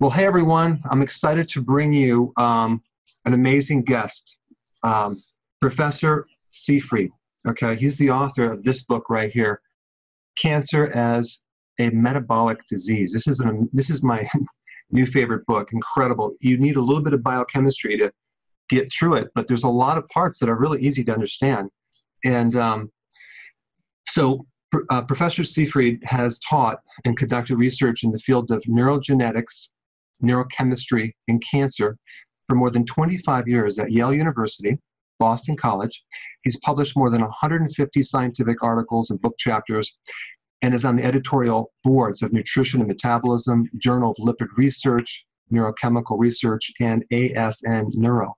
Well, hey everyone, I'm excited to bring you um, an amazing guest, um, Professor Seyfried. Okay, he's the author of this book right here, Cancer as a Metabolic Disease. This is an this is my new favorite book. Incredible. You need a little bit of biochemistry to get through it, but there's a lot of parts that are really easy to understand. And um, so, uh, Professor Seyfried has taught and conducted research in the field of neurogenetics, neurochemistry, and cancer for more than 25 years at Yale University, Boston College. He's published more than 150 scientific articles and book chapters and is on the editorial boards of Nutrition and Metabolism, Journal of Lipid Research, Neurochemical Research, and ASN Neuro.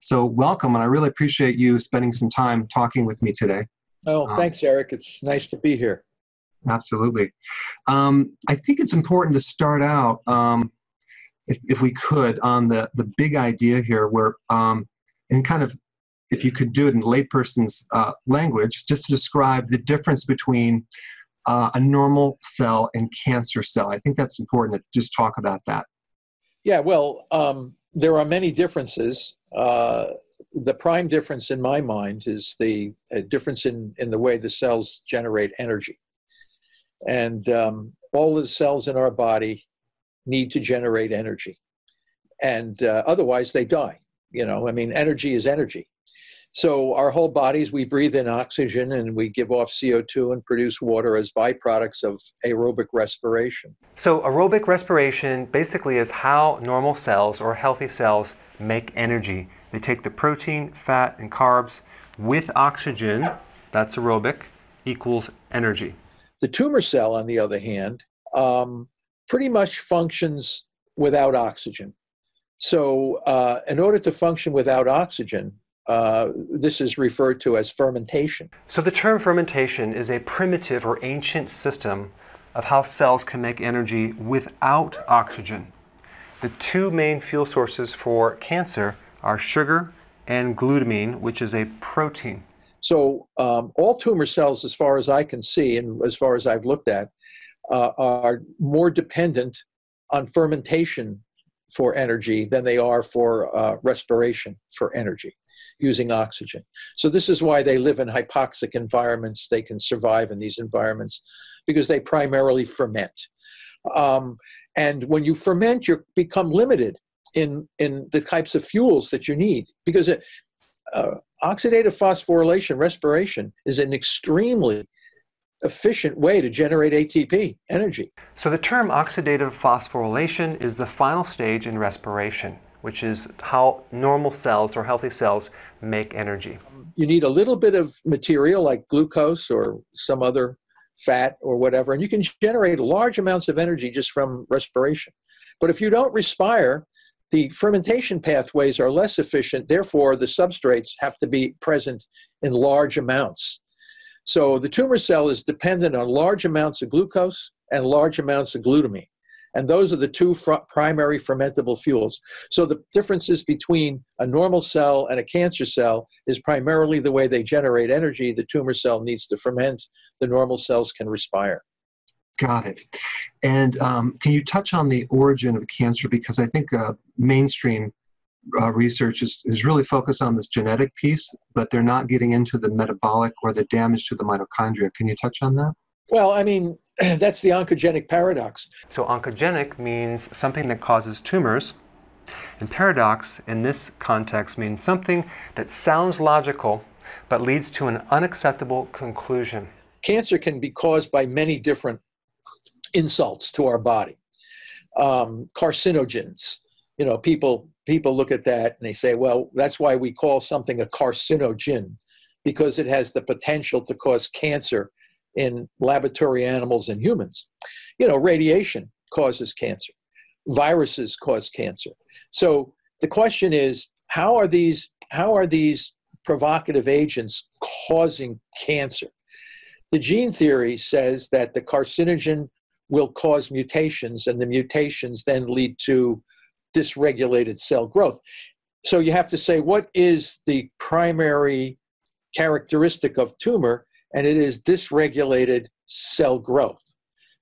So, welcome, and I really appreciate you spending some time talking with me today. Oh, um, thanks, Eric. It's nice to be here. Absolutely. Um, I think it's important to start out, um, if, if we could, on the, the big idea here, where, um, and kind of, if you could do it in layperson's uh, language, just to describe the difference between uh, a normal cell and cancer cell. I think that's important to just talk about that. Yeah, well, um, there are many differences. Uh, the prime difference in my mind is the difference in, in the way the cells generate energy. And um, all the cells in our body need to generate energy. And uh, otherwise, they die. You know, I mean, energy is energy. So our whole bodies, we breathe in oxygen and we give off CO2 and produce water as byproducts of aerobic respiration. So aerobic respiration basically is how normal cells or healthy cells make energy. They take the protein, fat, and carbs with oxygen, that's aerobic, equals energy. The tumor cell, on the other hand, um, pretty much functions without oxygen. So, uh, in order to function without oxygen, uh, this is referred to as fermentation. So, the term fermentation is a primitive or ancient system of how cells can make energy without oxygen. The two main fuel sources for cancer are sugar and glutamine, which is a protein. So, um, all tumor cells, as far as I can see and as far as I've looked at, uh, are more dependent on fermentation for energy than they are for uh, respiration for energy using oxygen. So this is why they live in hypoxic environments. They can survive in these environments because they primarily ferment. Um, and when you ferment, you become limited in in the types of fuels that you need because it, uh, oxidative phosphorylation respiration is an extremely efficient way to generate ATP energy. So the term oxidative phosphorylation is the final stage in respiration which is how normal cells or healthy cells make energy. You need a little bit of material like glucose or some other fat or whatever, and you can generate large amounts of energy just from respiration. But if you don't respire, the fermentation pathways are less efficient, therefore, the substrates have to be present in large amounts. So the tumor cell is dependent on large amounts of glucose and large amounts of glutamine. And those are the two fr- primary fermentable fuels. So the differences between a normal cell and a cancer cell is primarily the way they generate energy. The tumor cell needs to ferment, the normal cells can respire. Got it. And um, can you touch on the origin of cancer? Because I think uh, mainstream uh, research is, is really focused on this genetic piece, but they're not getting into the metabolic or the damage to the mitochondria. Can you touch on that? Well, I mean, that's the oncogenic paradox. So, oncogenic means something that causes tumors, and paradox in this context means something that sounds logical but leads to an unacceptable conclusion. Cancer can be caused by many different insults to our body. Um, carcinogens, you know, people people look at that and they say, well, that's why we call something a carcinogen because it has the potential to cause cancer in laboratory animals and humans. You know, radiation causes cancer, viruses cause cancer. So the question is, how are these how are these provocative agents causing cancer? The gene theory says that the carcinogen will cause mutations, and the mutations then lead to dysregulated cell growth. So you have to say, what is the primary characteristic of tumor? and it is dysregulated cell growth.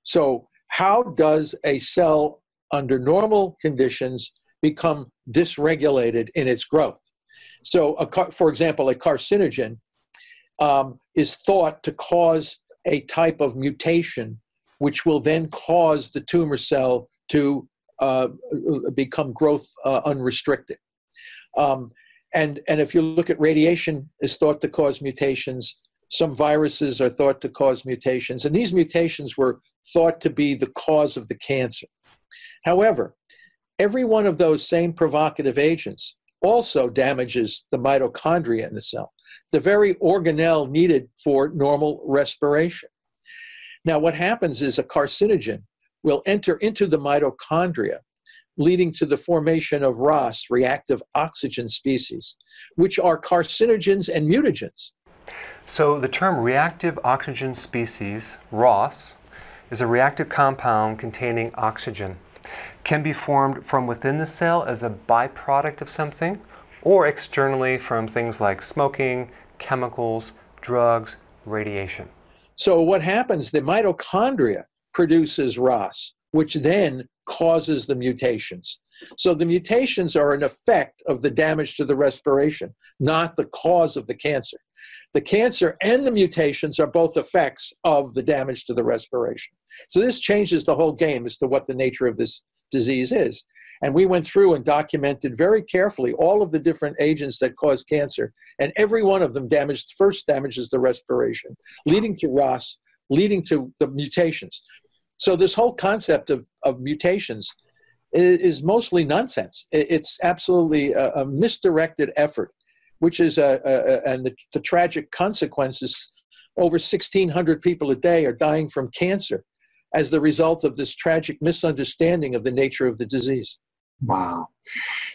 So, how does a cell under normal conditions, become dysregulated in its growth. So, a, for example, a carcinogen um, is thought to cause a type of mutation, which will then cause the tumor cell to uh, become growth uh, unrestricted. Um, and, and if you look at radiation is thought to cause mutations, some viruses are thought to cause mutations, and these mutations were thought to be the cause of the cancer. However, every one of those same provocative agents also damages the mitochondria in the cell, the very organelle needed for normal respiration. Now, what happens is a carcinogen will enter into the mitochondria, leading to the formation of ROS, reactive oxygen species, which are carcinogens and mutagens. So, the term reactive oxygen species, ROS, is a reactive compound containing oxygen can be formed from within the cell as a byproduct of something or externally from things like smoking, chemicals, drugs, radiation. So, what happens? The mitochondria produces ROS, which then causes the mutations. So, the mutations are an effect of the damage to the respiration, not the cause of the cancer. The cancer and the mutations are both effects of the damage to the respiration. So, this changes the whole game as to what the nature of this disease is. And we went through and documented very carefully all of the different agents that cause cancer, and every one of them damaged first damages the respiration, leading to ROS, leading to the mutations. So this whole concept of, of mutations is, is mostly nonsense. It's absolutely a, a misdirected effort, which is a, a and the, the tragic consequences. Over 1,600 people a day are dying from cancer as the result of this tragic misunderstanding of the nature of the disease. Wow.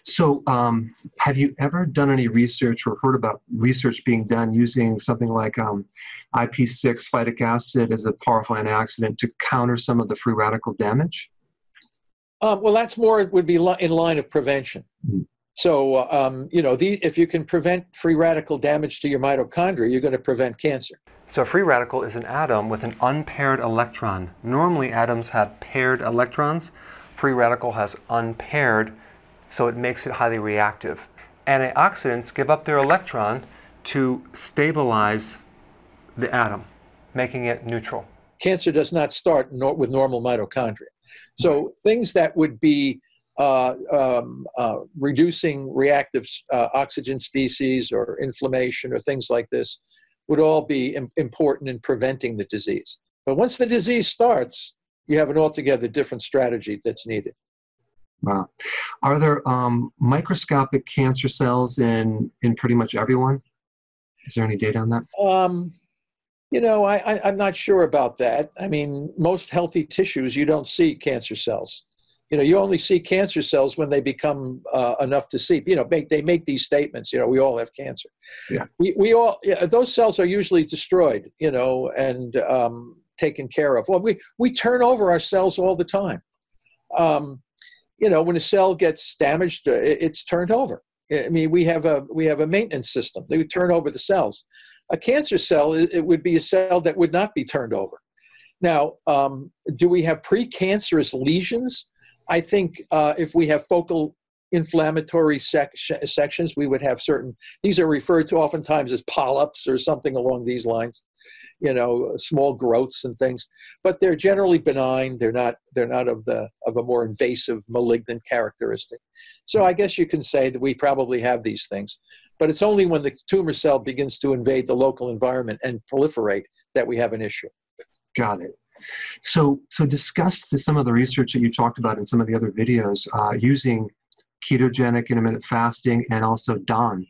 So, um, have you ever done any research or heard about research being done using something like um, IP6 phytic acid as a powerful antioxidant to counter some of the free radical damage? Um, well, that's more it would be in line of prevention. Mm-hmm. So, um, you know, the, if you can prevent free radical damage to your mitochondria, you're going to prevent cancer. So a free radical is an atom with an unpaired electron. Normally atoms have paired electrons. Free radical has unpaired, so it makes it highly reactive. Antioxidants give up their electron to stabilize the atom, making it neutral. Cancer does not start with normal mitochondria. So things that would be uh, um, uh, reducing reactive uh, oxygen species or inflammation or things like this would all be important in preventing the disease. But once the disease starts, you have an altogether different strategy that's needed. Wow. Are there um, microscopic cancer cells in, in pretty much everyone? Is there any data on that? Um, you know, I, I, I'm not sure about that. I mean, most healthy tissues, you don't see cancer cells you know you only see cancer cells when they become uh, enough to see you know make, they make these statements you know we all have cancer yeah we, we all yeah, those cells are usually destroyed you know and um, taken care of. Well we we turn over our cells all the time. Um, you know when a cell gets damaged uh, it's turned over. I mean we have a we have a maintenance system. They would turn over the cells. A cancer cell it would be a cell that would not be turned over. Now um, do we have precancerous lesions? I think uh, if we have focal inflammatory sec- sections, we would have certain, these are referred to oftentimes as polyps or something along these lines, you know, small growths and things, but they're generally benign. They're not, they're not of the, of a more invasive malignant characteristic. So I guess you can say that we probably have these things, but it's only when the tumor cell begins to invade the local environment and proliferate that we have an issue. Got it. So, so discuss the, some of the research that you talked about in some of the other videos uh, using ketogenic intermittent fasting and also DON,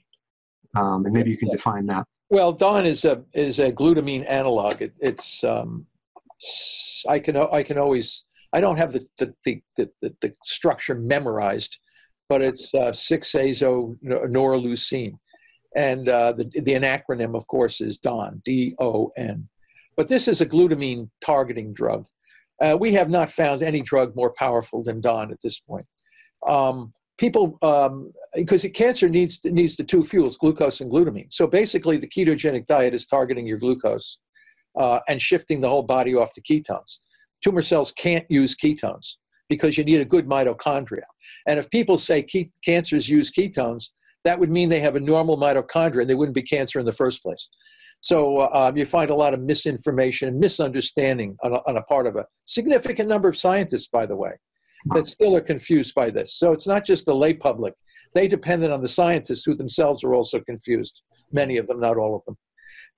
um, and maybe you can define that. Well, DON is a is a glutamine analog. It, it's um, I can I can always I don't have the the the, the, the structure memorized, but it's uh, six azo noroleucine, and uh, the the acronym of course is DON D O N. But this is a glutamine targeting drug. Uh, we have not found any drug more powerful than DON at this point. Um, people, um, because cancer needs needs the two fuels, glucose and glutamine. So basically, the ketogenic diet is targeting your glucose uh, and shifting the whole body off to ketones. Tumor cells can't use ketones because you need a good mitochondria. And if people say cancers use ketones, that would mean they have a normal mitochondria and they wouldn't be cancer in the first place. So uh, you find a lot of misinformation and misunderstanding on a, on a part of a significant number of scientists, by the way, that still are confused by this. So it's not just the lay public. They depended on the scientists who themselves are also confused, many of them, not all of them,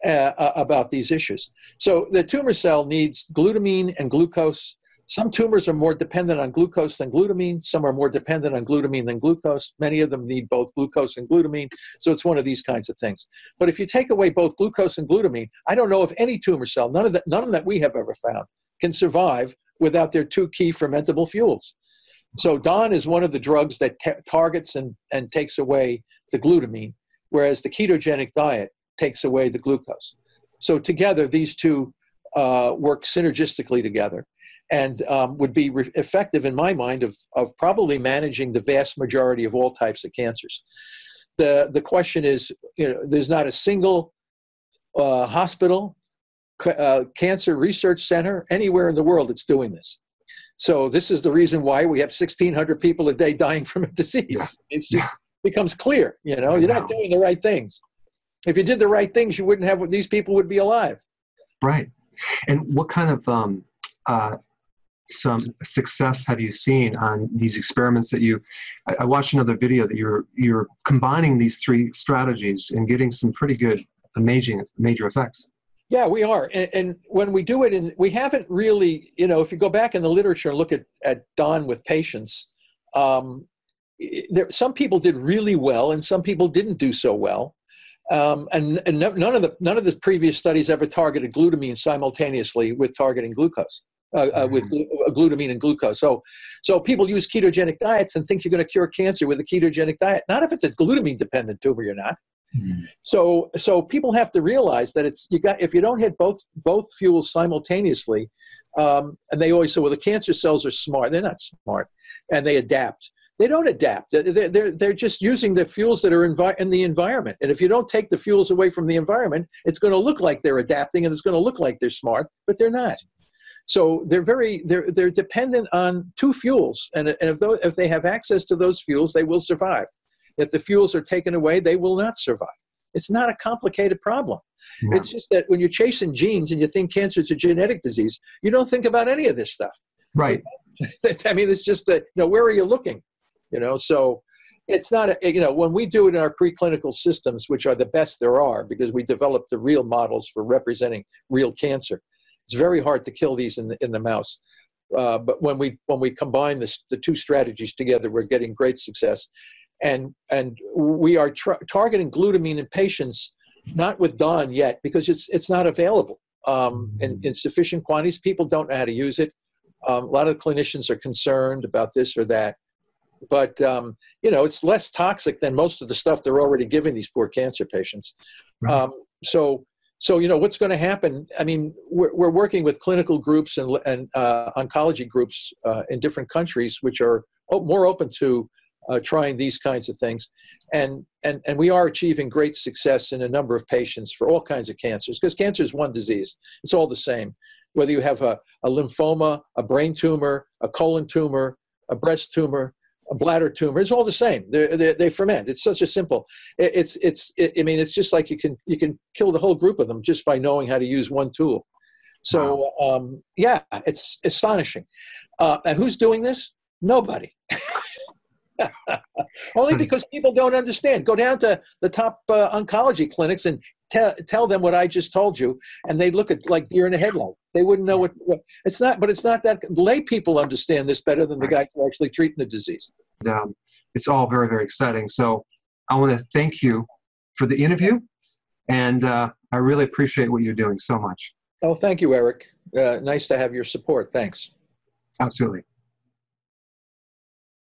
uh, about these issues. So the tumor cell needs glutamine and glucose some tumors are more dependent on glucose than glutamine. Some are more dependent on glutamine than glucose. Many of them need both glucose and glutamine. So it's one of these kinds of things. But if you take away both glucose and glutamine, I don't know if any tumor cell, none of that, none that we have ever found, can survive without their two key fermentable fuels. So DON is one of the drugs that targets and, and takes away the glutamine, whereas the ketogenic diet takes away the glucose. So together, these two uh, work synergistically together and um, would be effective in my mind of, of probably managing the vast majority of all types of cancers. The, the question is, you know, there's not a single uh, hospital, uh, cancer research center anywhere in the world that's doing this. So this is the reason why we have 1,600 people a day dying from a disease. Yeah. It's just becomes clear, you know, you're not doing the right things. If you did the right things, you wouldn't have these people would be alive. Right. And what kind of um, uh, some success have you seen on these experiments that you I, I, watched another video that you're you're combining these three strategies and getting some pretty good amazing major effects yeah we are and, and when we do it and we haven't really you know if you go back in the literature and look at at DON with patients um, there some people did really well and some people didn't do so well um, and, and none of the none of the previous studies ever targeted glutamine simultaneously with targeting glucose uh, uh, with mm-hmm. glutamine and glucose. So, so people use ketogenic diets and think you're going to cure cancer with a ketogenic diet. Not if it's a glutamine dependent tumor, you're not. Mm-hmm. So, so people have to realize that it's you got if you don't hit both both fuels simultaneously, um, and they always say, well, the cancer cells are smart. They're not smart, and they adapt. They don't adapt. They're, they're, they're just using the fuels that are in the environment. And if you don't take the fuels away from the environment, it's going to look like they're adapting and it's going to look like they're smart, but they're not. So they're very they're they're dependent on two fuels, and, and if those, if they have access to those fuels, they will survive. If the fuels are taken away, they will not survive. It's not a complicated problem. No. It's just that when you're chasing genes and you think cancer is a genetic disease, you don't think about any of this stuff. Right. I mean, it's just that you know where are you looking? You know, so it's not a, you know when we do it in our preclinical systems, which are the best there are, because we develop the real models for representing real cancer it's very hard to kill these in the, in the mouse. Uh, but when we when we combine this, the two strategies together, we're getting great success, and and we are targeting glutamine in patients not with DON yet because it's it's not available um, in, in sufficient quantities. People don't know how to use it. Um, a lot of clinicians are concerned about this or that, but um, you know it's less toxic than most of the stuff they're already giving these poor cancer patients. Right. Um, so so you know what's going to happen i mean we're, we're working with clinical groups and, and uh, oncology groups uh, in different countries which are more open to uh, trying these kinds of things and, and and we are achieving great success in a number of patients for all kinds of cancers because cancer is one disease it's all the same whether you have a, a lymphoma a brain tumor a colon tumor a breast tumor a bladder tumor. It's all the same. They're, they're, they ferment. It's such a simple. It, it's it's. It, I mean, it's just like you can you can kill the whole group of them just by knowing how to use one tool. So um, yeah, it's astonishing. Uh, and who's doing this? Nobody. Only because people don't understand. Go down to the top uh, oncology clinics and tell tell them what I just told you, and they look at like deer in a headlight. They wouldn't know what, what it's not. But it's not that lay people understand this better than the guys who are actually treating the disease. Um, it's all very very exciting. So I want to thank you for the interview, and uh, I really appreciate what you're doing so much. Oh, thank you, Eric. Uh, nice to have your support. Thanks. Absolutely.